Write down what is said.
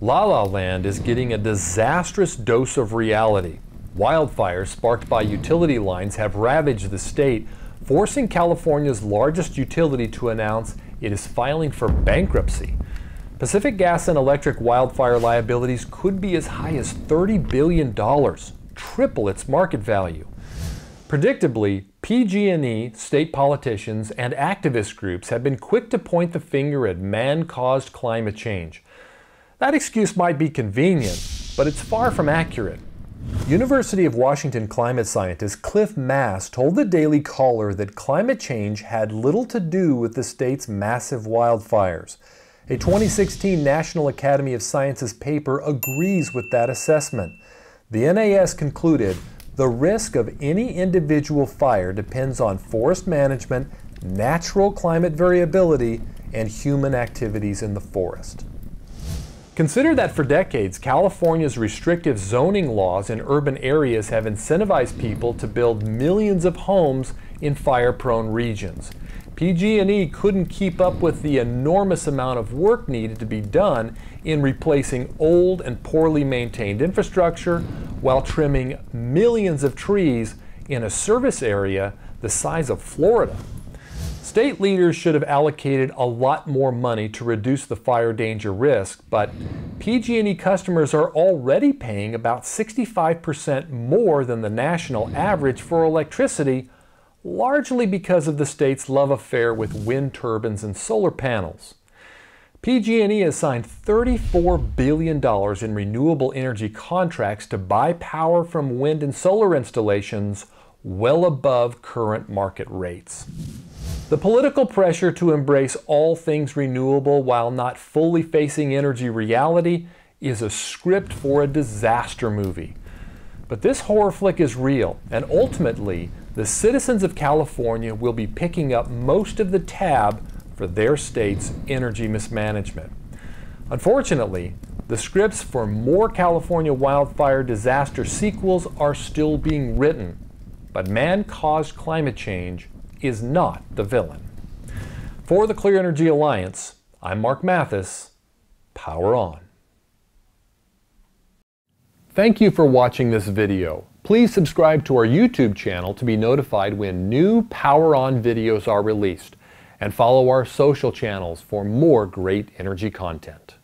La La Land is getting a disastrous dose of reality. Wildfires sparked by utility lines have ravaged the state, forcing California's largest utility to announce it is filing for bankruptcy. Pacific Gas and Electric wildfire liabilities could be as high as $30 billion, triple its market value. Predictably, PG&E, state politicians, and activist groups have been quick to point the finger at man-caused climate change. That excuse might be convenient, but it's far from accurate. University of Washington climate scientist Cliff Mass told the Daily Caller that climate change had little to do with the state's massive wildfires. A 2016 National Academy of Sciences paper agrees with that assessment. The NAS concluded the risk of any individual fire depends on forest management, natural climate variability, and human activities in the forest. Consider that for decades, California's restrictive zoning laws in urban areas have incentivized people to build millions of homes in fire-prone regions. PG&E couldn't keep up with the enormous amount of work needed to be done in replacing old and poorly maintained infrastructure while trimming millions of trees in a service area the size of Florida. State leaders should have allocated a lot more money to reduce the fire danger risk, but PG&E customers are already paying about 65% more than the national average for electricity, largely because of the state's love affair with wind turbines and solar panels. PG&E has signed $34 billion in renewable energy contracts to buy power from wind and solar installations well above current market rates. The political pressure to embrace all things renewable while not fully facing energy reality is a script for a disaster movie. But this horror flick is real, and ultimately, the citizens of California will be picking up most of the tab for their state's energy mismanagement. Unfortunately, the scripts for more California wildfire disaster sequels are still being written, but man caused climate change is not the villain. For the Clear Energy Alliance, I'm Mark Mathis. Power on. Thank you for watching this video. Please subscribe to our YouTube channel to be notified when new Power On videos are released and follow our social channels for more great energy content.